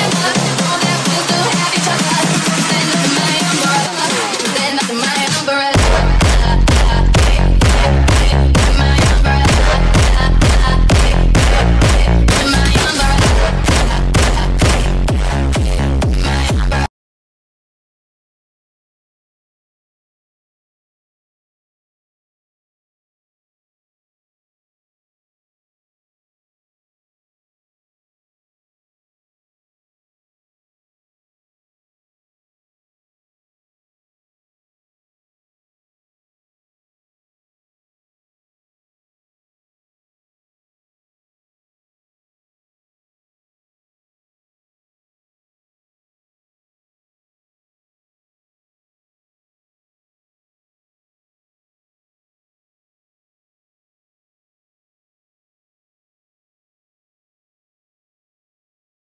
Olha, olha.